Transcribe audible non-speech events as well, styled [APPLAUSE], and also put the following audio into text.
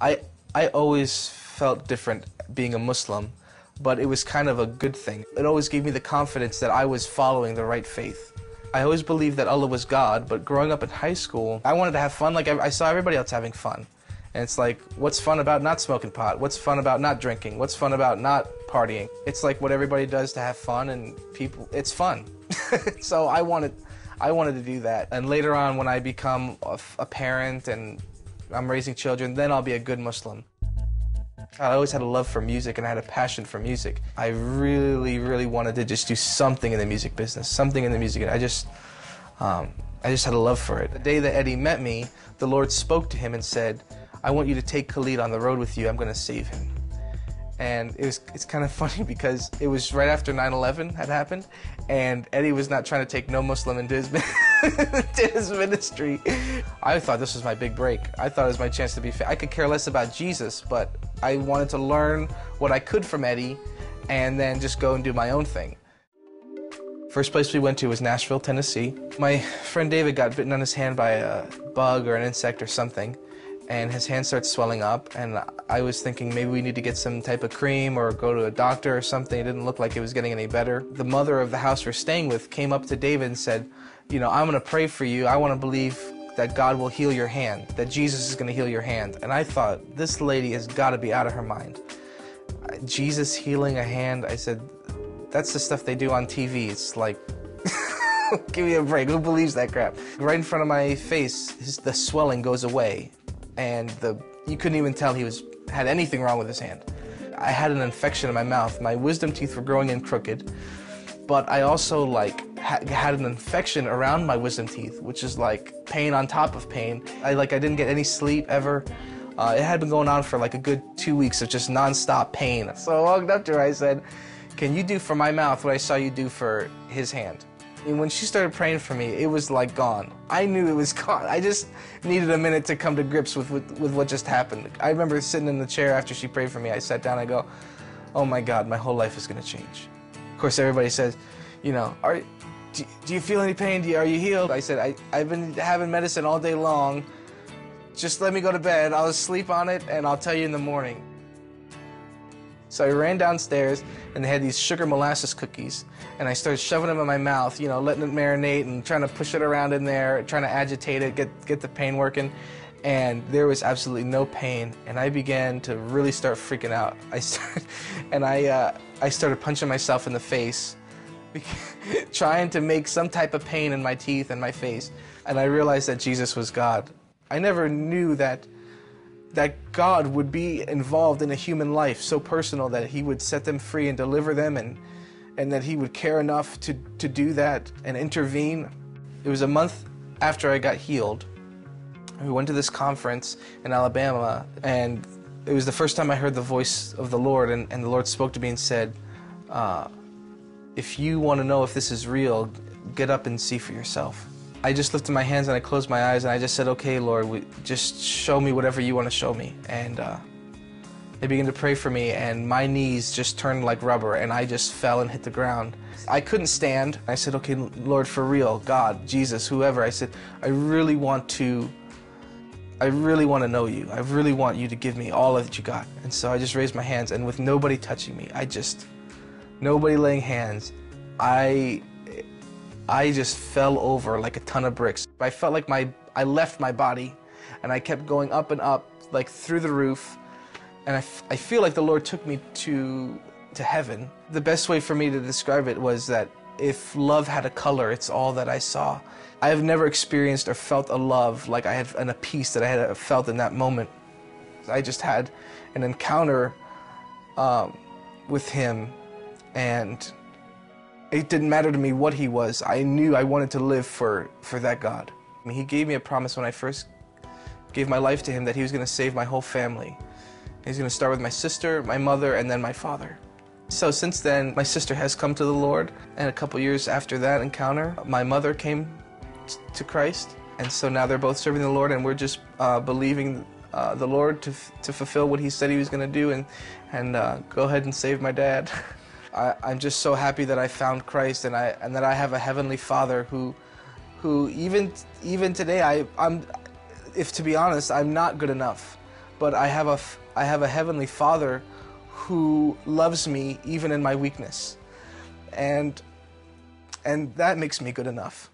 I I always felt different being a Muslim, but it was kind of a good thing. It always gave me the confidence that I was following the right faith. I always believed that Allah was God, but growing up in high school, I wanted to have fun like I, I saw everybody else having fun. And it's like, what's fun about not smoking pot? What's fun about not drinking? What's fun about not partying? It's like what everybody does to have fun, and people, it's fun. [LAUGHS] so I wanted, I wanted to do that. And later on, when I become a, a parent and I'm raising children, then I'll be a good Muslim. I always had a love for music and I had a passion for music. I really, really wanted to just do something in the music business, something in the music. I just, um, I just had a love for it. The day that Eddie met me, the Lord spoke to him and said, I want you to take Khaleed on the road with you. I'm going to save him and it was it's kind of [LAUGHS] funny because it was right after 9/11 had happened, and Eddie was not trying to take no Muslim into his [LAUGHS] [LAUGHS] into his ministry. I thought this was my big break. I thought it was my chance to be. I could care less about Jesus, but I wanted to learn what I could from Eddie, and then just go and do my own thing. First place we went to was Nashville, Tennessee. My friend David got bitten on his hand by a bug or an insect or something and his hand starts swelling up and I was thinking maybe we need to get some type of cream or go to a doctor or something. It didn't look like it was getting any better. The mother of the house we're staying with came up to David and said, you know, I'm going to pray for you. I want to believe that God will heal your hand, that Jesus is going to heal your hand. And I thought, this lady has got to be out of her mind. Jesus healing a hand, I said, that's the stuff they do on TV. It's like, [LAUGHS] give me a break. Who believes that crap? Right in front of my face, his, the swelling goes away and the you couldn't even tell he was had anything wrong with his hand. I had an infection in my mouth. My wisdom teeth were growing in crooked, but I also like ha had an infection around my wisdom teeth, which is like pain on top of pain. I like I didn't get any sleep ever. Uh, it had been going on for like a good two weeks of just nonstop pain. [LAUGHS] So I walked up to her. I said, "Can you do for my mouth what I saw you do for his hand?" And when she started praying for me, it was like gone. I knew it was [LAUGHS] gone. I just needed a minute to come to grips with, with, with what just happened. I remember sitting in the chair after she prayed for me. I sat down, I go, oh my God, my whole life is going to change. Of course, everybody says, you know, are, do, do you feel any pain? You, are you healed? I said, I, I've been having medicine all day long. Just let me go to bed. I'll sleep on it and I'll tell you in the morning. So I ran downstairs and they had these sugar molasses cookies and I started shoving them in my mouth, you know, letting it marinate and trying to push it around in there, trying to agitate it, get get the pain working. And there was absolutely no pain, and I began to really start freaking out. I [LAUGHS] started, and I uh, I started punching myself in the face, [LAUGHS] trying to make some type of pain in my teeth and my face. And I realized that Jesus was God. I never knew that that God would be involved in a human life so personal that he would set them free and deliver them and and that he would care enough to, to do that and intervene. It was a month after I got healed. We went to this conference in Alabama and it was the first time I heard the voice of the Lord and, and the Lord spoke to me and said, uh, if you want to know if this is real, get up and see for yourself. I just lifted my hands and I closed my eyes and I just said, okay, Lord, just show me whatever you want to show me. And uh, they began to pray for me and my knees just turned like rubber and I just fell and hit the ground. I couldn't stand. I said, okay, Lord, for real, God, Jesus, whoever. I said, I really want to, I really want to know you. I really want you to give me all that you got. And so I just raised my hands and with nobody touching me, I just, nobody laying hands, I I just fell over like a ton of bricks. I felt like my I left my body and I kept going up and up like through the roof and I, I feel like the Lord took me to to heaven. The best way for me to describe it was that if love had a color, it's all that I saw. I have never experienced or felt a love like I had and a peace that I had felt in that moment. I just had an encounter um, with him and it didn't matter to me what he was. I knew I wanted to live for, for that God. I mean, he gave me a promise when I first gave my life to him that he was going to save my whole family. He's going to start with my sister, my mother, and then my father. So since then, my sister has come to the Lord, and a couple years after that encounter, my mother came to Christ, and so now they're both serving the Lord, and we're just uh, believing uh, the Lord to, to fulfill what He said He was going to do, and and uh, go ahead and save my dad. [LAUGHS] I, am just so happy that I found Christ and I and that I have a heavenly Father who, who even even today I I'm, if to be honest, I'm not good enough. but I have a, I have a heavenly Father who loves me even in my weakness. And, and that makes me good enough.